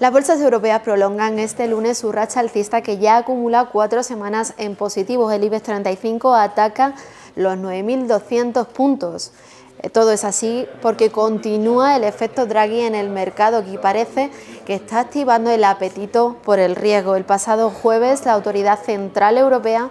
Las bolsas europeas prolongan este lunes su racha alcista que ya acumula cuatro semanas en positivos. El IBEX 35 ataca los 9.200 puntos. Eh, todo es así porque continúa el efecto Draghi en el mercado que parece que está activando el apetito por el riesgo. El pasado jueves la Autoridad Central Europea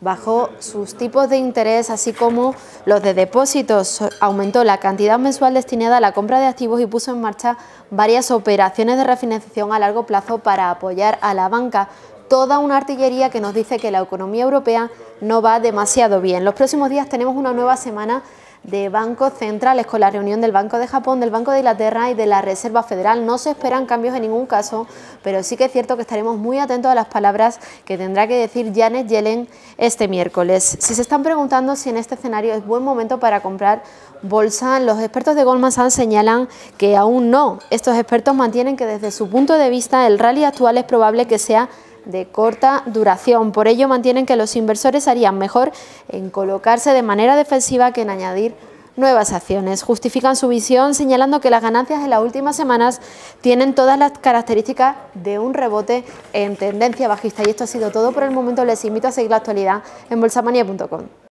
bajó sus tipos de interés, así como los de depósitos. Aumentó la cantidad mensual destinada a la compra de activos y puso en marcha varias operaciones de refinanciación a largo plazo para apoyar a la banca. Toda una artillería que nos dice que la economía europea no va demasiado bien. Los próximos días tenemos una nueva semana de bancos centrales con la reunión del Banco de Japón, del Banco de Inglaterra y de la Reserva Federal. No se esperan cambios en ningún caso, pero sí que es cierto que estaremos muy atentos a las palabras que tendrá que decir Janet Yellen este miércoles. Si se están preguntando si en este escenario es buen momento para comprar bolsa, los expertos de Goldman Sachs señalan que aún no. Estos expertos mantienen que desde su punto de vista el rally actual es probable que sea de corta duración. Por ello mantienen que los inversores harían mejor en colocarse de manera defensiva que en añadir nuevas acciones. Justifican su visión señalando que las ganancias en las últimas semanas tienen todas las características de un rebote en tendencia bajista. Y esto ha sido todo por el momento. Les invito a seguir la actualidad en bolsamania.com.